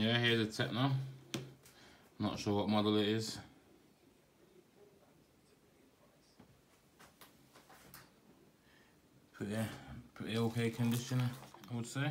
Yeah, here's a Tekno. Not sure what model it is. Pretty, pretty okay condition, I would say.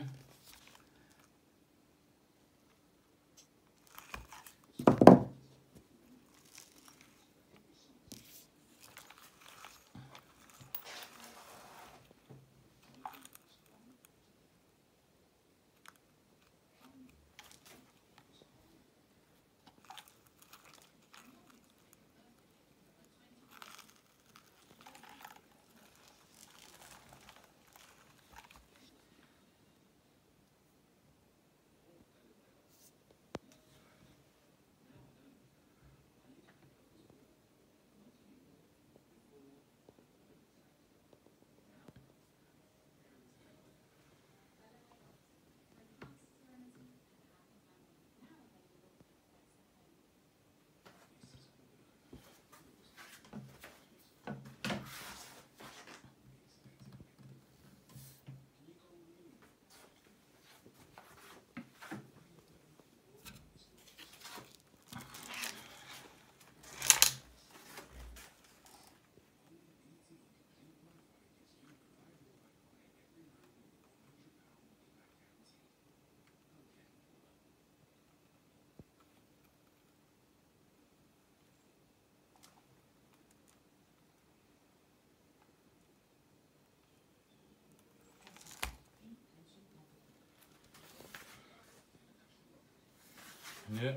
Yeah,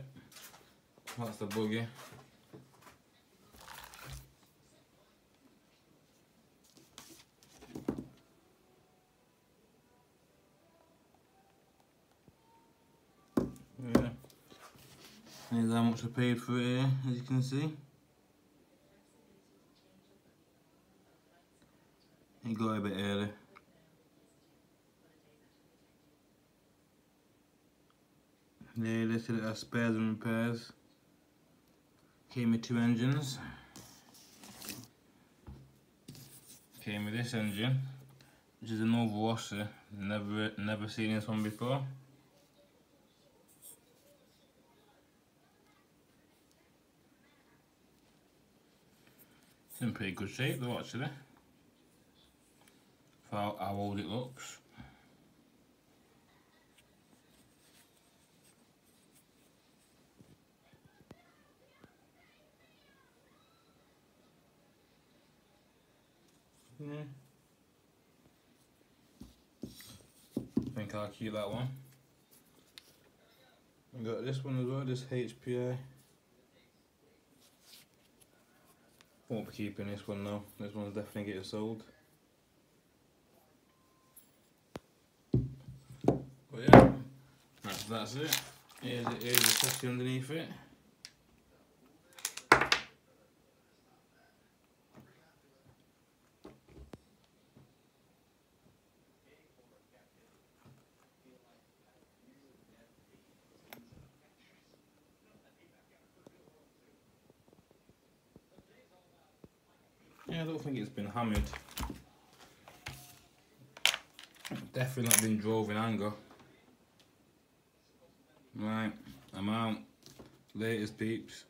that's the boogie. Yeah, here's how much I paid for it here, as you can see. It got a bit early. Yeah, listed as spares and repairs. Came with two engines. Came with this engine, which is a Novarossi. Never, never seen this one before. It's in pretty good shape though actually. For how old it looks. Yeah. I think I'll keep that one. I got this one as well, this HPI. Won't be keeping this one though. This one's definitely getting sold. But yeah, that's, that's it. Here's, here's the chassis underneath it. Yeah, I don't think it's been hammered. Definitely not been drove in anger. Right, I'm out. Latest peeps.